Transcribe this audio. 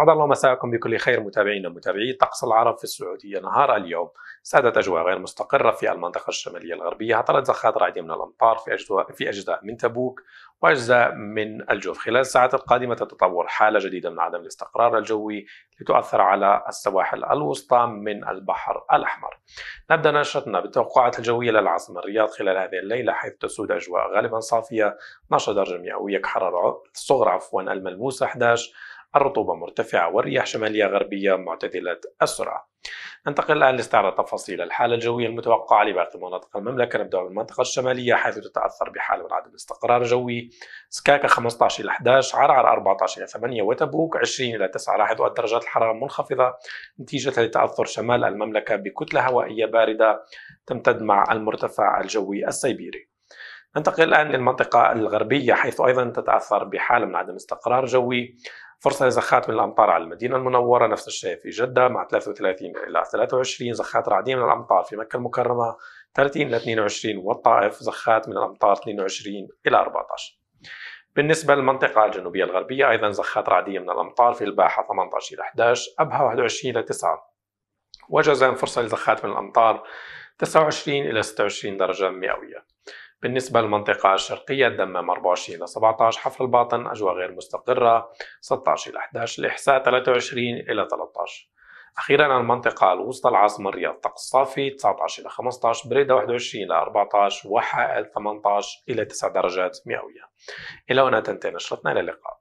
اسعد الله مساءكم بكل خير متابعينا ومتابعي طقس العرب في السعودية. نهار اليوم سادت أجواء غير مستقرة في المنطقة الشمالية الغربية. هطلت زخات رعديه من الأمطار في اجزاء في أجزاء من تبوك وأجزاء من الجوف. خلال الساعات القادمة تتطور حالة جديدة من عدم الاستقرار الجوي لتؤثر على السواحل الوسطى من البحر الأحمر. نبدأ نشرتنا بالتوقعات الجوية للعاصمة الرياض خلال هذه الليلة حيث تسود أجواء غالبا صافية. 12 درجة مئوية كحرارة الصغرى عفوا الملموسه 11 الرطوبة مرتفعة والرياح شمالية غربية معتدلة السرعة. ننتقل الآن لاستعراض تفاصيل الحالة الجوية المتوقعة لباقي مناطق المملكة. نبدأ بالمنطقة الشمالية حيث تتأثر بحالة من عدم استقرار جوي. سكاكا 15 إلى 11 عرعر 14 إلى 8 وتبوك 20 إلى 9 لاحظوا درجات الحرارة منخفضة نتيجة لتأثر شمال المملكة بكتلة هوائية باردة تمتد مع المرتفع الجوي السيبيري. ننتقل الآن للمنطقة الغربية حيث أيضا تتأثر بحالة من عدم استقرار جوي. فرصة لزخات من الأمطار على المدينة المنورة نفس الشيء في جدة مع 33 إلى 23 زخات رعدية من الأمطار في مكة المكرمة 30 إلى 22 والطائف زخات من الأمطار 22 إلى 14 بالنسبة للمنطقة الجنوبية الغربية أيضا زخات رعدية من الأمطار في الباحة 18 إلى 11 أبها 21 إلى 9 وجزان فرصة لزخات من الأمطار 29 إلى 26 درجة مئوية. بالنسبة للمنطقة الشرقية الدمام 24 إلى 17 حفر الباطن أجواء غير مستقرة 16 إلى 11 الإحساء 23 إلى 13 أخيرا المنطقة الوسطى العاصمة الرياض طقس صافي 19 إلى 15 بريدة 21 إلى 14 وحائل 18 إلى 9 درجات مئوية. إلى هنا تنتهي نشرتنا إلى اللقاء.